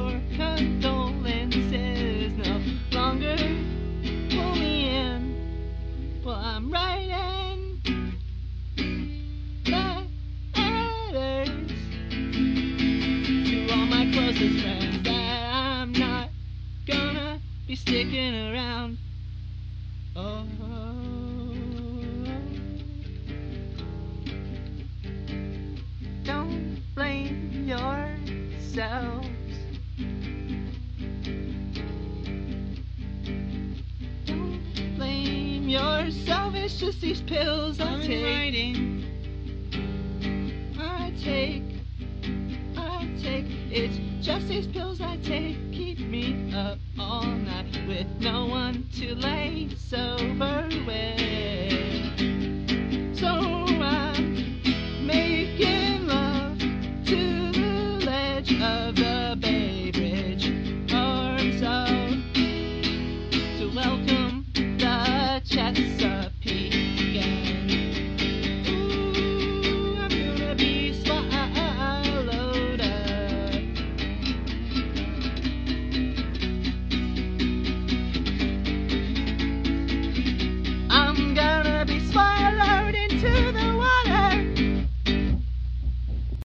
your condolences no longer pull me in. Well, I'm writing letters to all my closest friends that I'm not gonna be sticking around. Oh. Don't blame yourselves. Yourself. It's just these pills I take. writing. I take, I take. It's just these pills I take keep me up all night with no